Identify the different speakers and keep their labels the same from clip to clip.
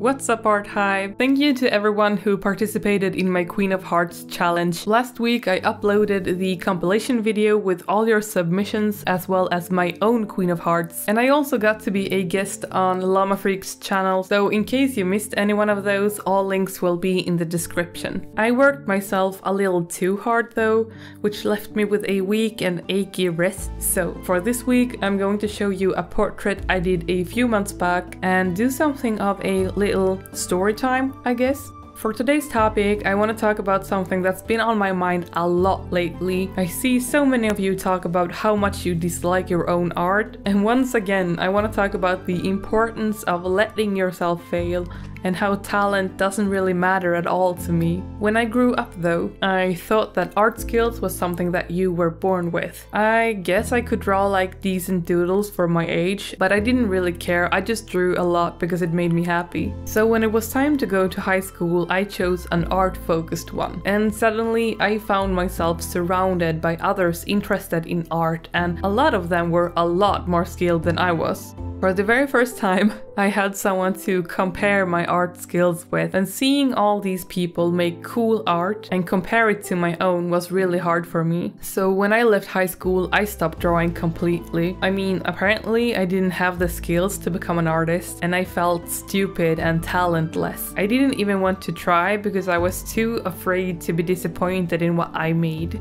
Speaker 1: What's up Art Hive? Thank you to everyone who participated in my Queen of Hearts challenge. Last week I uploaded the compilation video with all your submissions as well as my own Queen of Hearts. And I also got to be a guest on LlamaFreak's channel, so in case you missed any one of those, all links will be in the description. I worked myself a little too hard though, which left me with a weak and achy wrist. So for this week I'm going to show you a portrait I did a few months back and do something of a little little story time, I guess. For today's topic, I want to talk about something that's been on my mind a lot lately. I see so many of you talk about how much you dislike your own art, and once again, I want to talk about the importance of letting yourself fail and how talent doesn't really matter at all to me. When I grew up though, I thought that art skills was something that you were born with. I guess I could draw like decent doodles for my age, but I didn't really care, I just drew a lot because it made me happy. So when it was time to go to high school, I chose an art focused one. And suddenly I found myself surrounded by others interested in art and a lot of them were a lot more skilled than I was. For the very first time, I had someone to compare my art skills with, and seeing all these people make cool art and compare it to my own was really hard for me. So when I left high school, I stopped drawing completely. I mean, apparently I didn't have the skills to become an artist, and I felt stupid and talentless. I didn't even want to try because I was too afraid to be disappointed in what I made.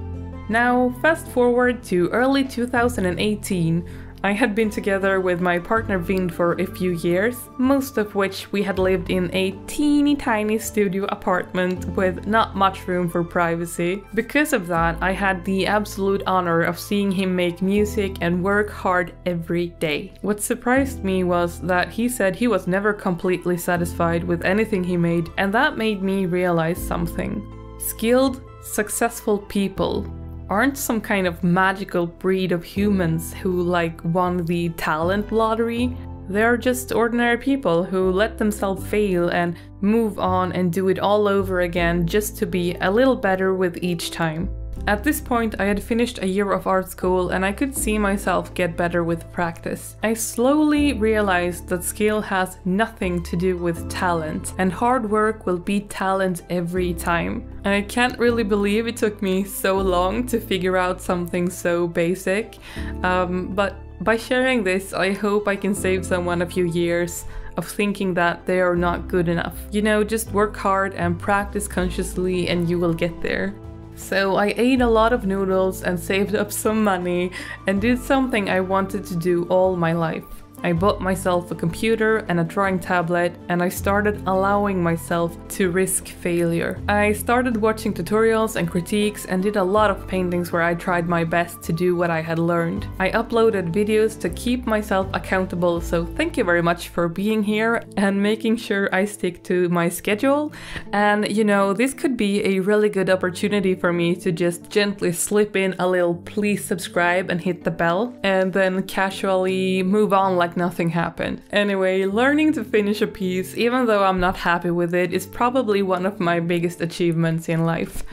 Speaker 1: Now, fast forward to early 2018, I had been together with my partner Vind for a few years, most of which we had lived in a teeny tiny studio apartment with not much room for privacy. Because of that, I had the absolute honor of seeing him make music and work hard every day. What surprised me was that he said he was never completely satisfied with anything he made, and that made me realize something. Skilled, successful people aren't some kind of magical breed of humans who like won the talent lottery. They're just ordinary people who let themselves fail and move on and do it all over again just to be a little better with each time. At this point, I had finished a year of art school and I could see myself get better with practice. I slowly realized that skill has nothing to do with talent, and hard work will beat talent every time. And I can't really believe it took me so long to figure out something so basic, um, but by sharing this, I hope I can save someone a few years of thinking that they are not good enough. You know, just work hard and practice consciously and you will get there. So I ate a lot of noodles and saved up some money and did something I wanted to do all my life. I bought myself a computer and a drawing tablet and I started allowing myself to risk failure. I started watching tutorials and critiques and did a lot of paintings where I tried my best to do what I had learned. I uploaded videos to keep myself accountable so thank you very much for being here and making sure I stick to my schedule. And you know, this could be a really good opportunity for me to just gently slip in a little please subscribe and hit the bell and then casually move on like like nothing happened. Anyway, learning to finish a piece, even though I'm not happy with it, is probably one of my biggest achievements in life.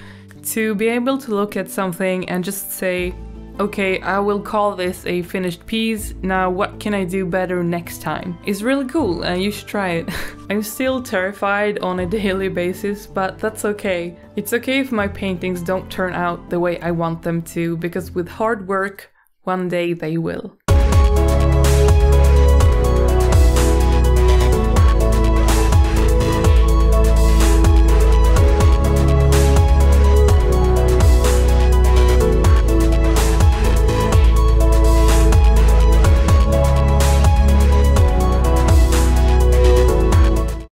Speaker 1: To be able to look at something and just say, okay, I will call this a finished piece, now what can I do better next time? It's really cool and you should try it. I'm still terrified on a daily basis, but that's okay. It's okay if my paintings don't turn out the way I want them to, because with hard work, one day they will.